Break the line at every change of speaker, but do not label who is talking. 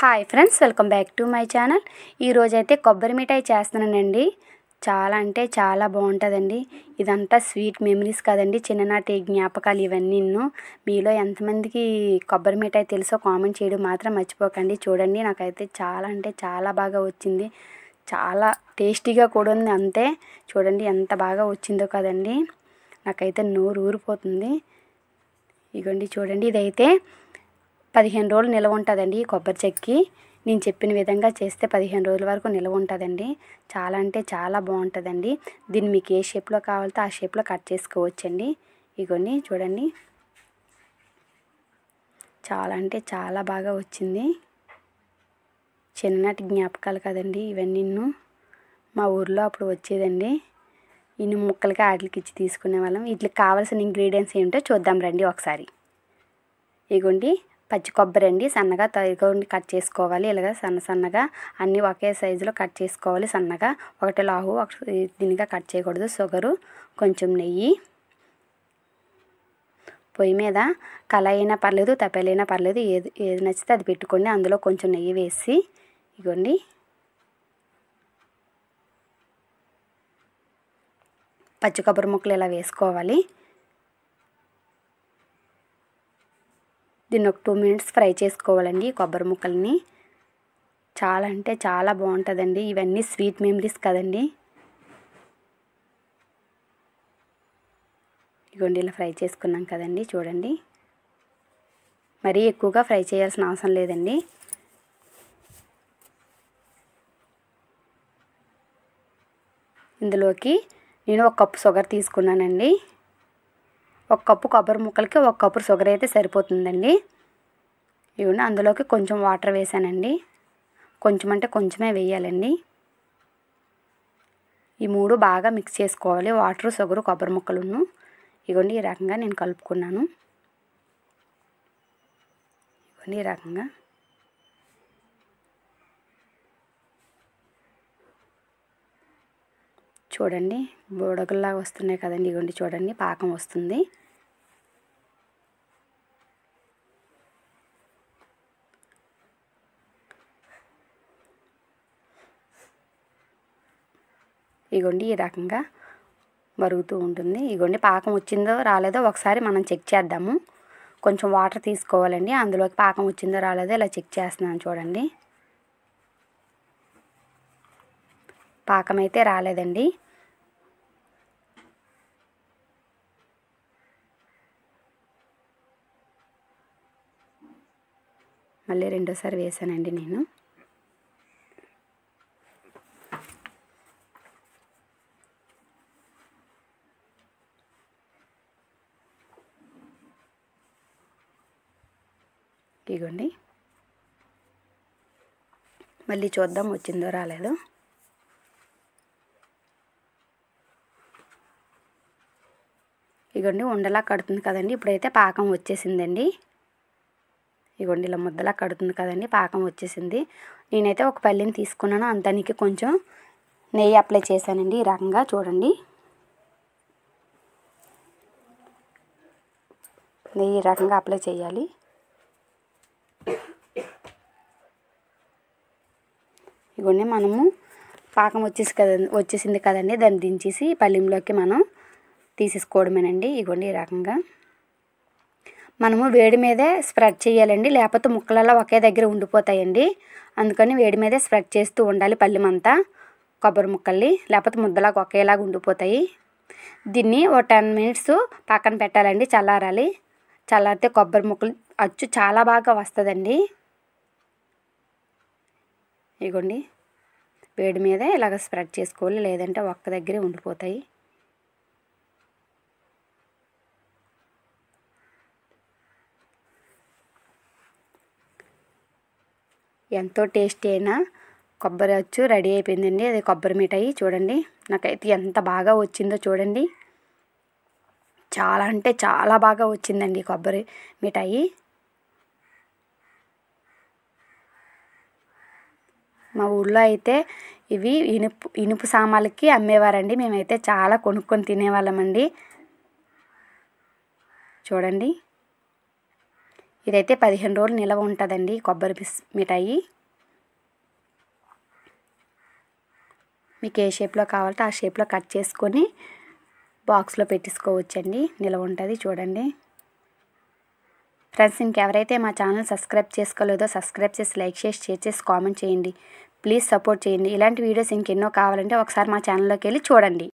Hi friends welcome back to my channel. ఈరోజైతే కొబ్బరి మిఠాయి చేస్తున్నానండి. చాలా అంటే చాలా బాగుంటుందండి. ఇదంతా స్వీట్ మెమరీస్ కదండి చిన్ననాటి జ్ఞాపకాలు ఇవన్నీ మీలో ఎంతమందికి కొబ్బరి మిఠాయి తెలుసో కామెంట్ చేయడం మాత్రం మర్చిపోకండి. చూడండి నాకైతే చాలా అంటే చాలా బాగా వచ్చింది. చాలా టేస్టీగా కూడా ఉంది అంతే. చూడండి ఎంత బాగా వచ్చిందో కదండి. నాకైతే నోరు ఊరిపోతుంది. ఇగోండి చూడండి ఇదైతే పదిహేను రోజులు నిల్వ ఉంటుందండి ఈ కొబ్బరి చెక్కి. నేను చెప్పిన విధంగా చేస్తే పదిహేను రోజుల వరకు నిల్వ ఉంటుందండి. చాలా అంటే చాలా బాగుంటుందండి. దీన్ని మీకు ఏ షేప్లో కావాలితే ఆ షేప్లో కట్ చేసుకోవచ్చండి. ఇగోండి చూడండి. చాలా అంటే చాలా బాగా వచ్చింది. చిన్ననాటి జ్ఞాపకాలు కదండి ఇవన్నీ మా ఊర్లో అప్పుడు వచ్చేదండి. ఇన్ని ముక్కలకి వాటికి ఇచ్చి తీసుకునే వాళ్ళం. వీటికి కావాల్సిన ఇంగ్రీడియంట్స్ ఏమిటో చూద్దాం రండి ఒకసారి. ఇగోండి పచ్చి కొబ్బరి అండి సన్నగా తరిగొండి కట్ చేసుకోవాలి. ఇలాగ సన్న సన్నగా అన్నీ ఒకే సైజులో కట్ చేసుకోవాలి సన్నగా. ఒకటి లావు ఒకటి దీనిగా కట్ చేయకూడదు. షుగరు కొంచెం నెయ్యి. పొయ్యి మీద కళాయినా అయినా పర్లేదు తపేలైనా పర్లేదు ఏది ఏది నచ్చితే అది పెట్టుకోండి. అందులో కొంచెం నెయ్యి వేసి ఇగోండి. పచ్చి కొబ్బరి ముక్కలు ఇలా వేసుకోవాలి. దీన్ని ఒక టూ మినిట్స్ ఫ్రై చేసుకోవాలండి కొబ్బరి ముక్కల్ని. చాలా అంటే చాలా బాగుంటుందండి. ఇవన్నీ స్వీట్ మెమరీస్ కదండి. ఇగోండి ఇలా ఫ్రై చేసుకున్నాం కదండి చూడండి. మరీ ఎక్కువగా ఫ్రై చేయాల్సిన అవసరం లేదండి. ఇందులోకి నేను ఒక కప్పు షుగర్ తీసుకున్నానండి. ఒక కప్పు కొబ్బరి ముక్కలకి ఒక కప్పు షుగర్ అయితే సరిపోతుందండి. ఇవన్నీ అందులోకి కొంచెం వాటర్ వేసానండి. కొంచెం అంటే కొంచెమే వేయాలండి. ఈ మూడు బాగా మిక్స్ చేసుకోవాలి వాటర్ షుగర్ కొబ్బరి ముక్కలును. ఇగోండి ఈ రకంగా నేను కలుపుకున్నాను. ఇగోండి ఈ రకంగా. చూడండి. బుడగల్లాగా వస్తున్నాయి కదండి ఇగోండి చూడండి. పాకం వస్తుంది. ఇగోండి ఈ రకంగా మరుగుతూ ఉంటుంది. ఇగోండి పాకం వచ్చిందో రాలేదో ఒకసారి మనం చెక్ చేద్దాము. కొంచెం వాటర్ తీసుకోవాలండి. అందులోకి పాకం వచ్చిందో రాలేదో ఇలా చెక్ చేస్తున్నాను చూడండి. పాకం అయితే రాలేదండి. మళ్ళీ రెండోసారి వేసానండి నేను. ఇగోండి. మళ్ళీ చూద్దాం వచ్చిందో రాలేదో. ఇగోండి ఉండలా కడుతుంది కదండి. ఇప్పుడైతే పాకం వచ్చేసిందండి. ఇగోండి ఇలా ముద్దలా కడుతుంది కదండి పాకం వచ్చేసింది. నేనైతే ఒక పల్లిని తీసుకున్నాను. అంతానికి కొంచెం నెయ్యి అప్లై చేశానండి ఈ రకంగా చూడండి. నెయ్యి ఈ రకంగా అప్లై చేయాలి. ఇగోండి మనము పాకం వచ్చేసి కదండి వచ్చేసింది కదండి దాన్ని దించేసి పల్లెంలోకి మనం తీసేసుకోవడమేనండి. ఇగోండి ఈ రకంగా. మనము వేడి మీదే స్ప్రెడ్ చేయాలండి. లేకపోతే ముక్కలలో ఒకే దగ్గర ఉండిపోతాయండి. అందుకని వేడి మీదే స్ప్రెడ్ చేస్తూ ఉండాలి పల్లెమంతా కొబ్బరి ముక్కల్ని. లేకపోతే ముద్దలాగా ఒకేలాగా ఉండిపోతాయి. దీన్ని ఓ టెన్ మినిట్స్ పక్కన పెట్టాలండి చల్లారాలి. చల్లారితే కొబ్బరి ముక్కలు అచ్చు చాలా బాగా వస్తుందండి. ఇగోండి. వేడి మీద ఇలాగ స్ప్రెడ్ చేసుకోవాలి. లేదంటే ఒక్క దగ్గరే ఉండిపోతాయి. ఎంతో టేస్టీ అయినా కొబ్బరి అచ్చు రెడీ అయిపోయిందండి. అది కొబ్బరి మిఠాయి చూడండి. నాకైతే ఎంత బాగా వచ్చిందో చూడండి. చాలా అంటే చాలా బాగా వచ్చిందండి కొబ్బరి మిఠాయి. మా ఊళ్ళో అయితే ఇవి ఇనుపు ఇనుపు సామాన్లకి అమ్మేవారండి. మేమైతే చాలా కొనుక్కొని తినేవాళ్ళమండి. చూడండి. ఇదైతే పదిహేను రోజులు నిలవ ఉంటుందండి కొబ్బరి బిస్ మిఠాయి. మీకు ఏ షేప్లో కావాలంటే ఆ షేప్లో కట్ చేసుకొని బాక్స్లో పెట్టేసుకోవచ్చండి నిలవ ఉంటుంది చూడండి. ఫ్రెండ్స్ ఇంకెవరైతే మా ఛానల్ సబ్స్క్రైబ్ చేసుకోలేదో సబ్స్క్రైబ్ చేసి లైక్ చేసి షేర్ చేసి కామెంట్ చేయండి. ప్లీజ్ సపోర్ట్ చేయండి. ఇలాంటి వీడియోస్ ఇంకెన్నో కావాలంటే ఒకసారి మా ఛానల్లోకి వెళ్ళి చూడండి.